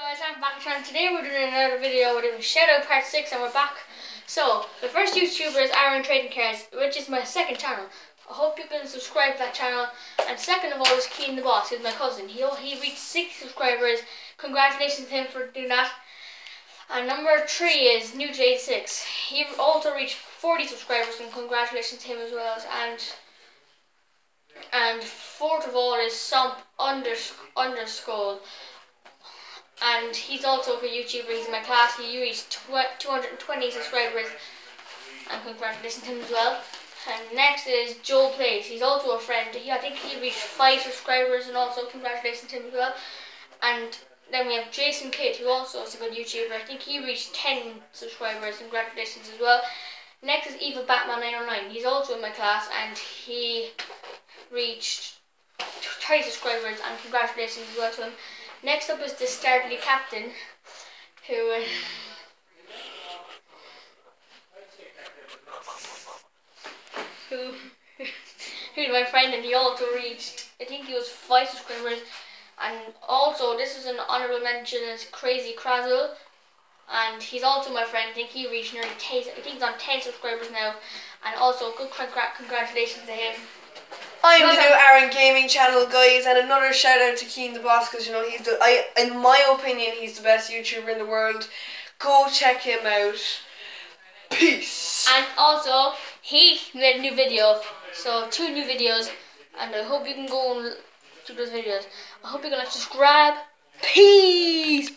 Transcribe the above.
guys, I'm back and today we're doing another video, we're doing Shout Out Part 6 and we're back. So, the first YouTuber is Aaron Trading Cards, which is my second channel. I hope you can subscribe to that channel. And second of all is Keen the Boss, who's my cousin. He, he reached 6 subscribers. Congratulations to him for doing that. And number 3 is New J 6 He also reached 40 subscribers and congratulations to him as well. And and fourth of all is Sump unders underscore and he's also a YouTuber. He's in my class. He reached 220 subscribers, and congratulations to him as well. And next is Joel Plays. He's also a friend. He, I think he reached five subscribers, and also congratulations to him as well. And then we have Jason Kidd, who also is a good YouTuber. I think he reached 10 subscribers. Congratulations as well. Next is Evil Batman 909. He's also in my class, and he reached 30 subscribers, and congratulations as well to him. Next up is the Startly Captain, who. Uh, who, who's my friend, and he also reached, I think he was five subscribers. And also, this is an honorable mention is Crazy Crazzle, and he's also my friend. I think he reached nearly 10, I think he's on 10 subscribers now. And also, good congratulations to him. I'm the new Aaron Gaming channel, guys, and another shout out to Keen the Boss because you know he's the I in my opinion he's the best YouTuber in the world. Go check him out. Peace. And also he made a new video, so two new videos, and I hope you can go and do those videos. I hope you're gonna subscribe. Peace.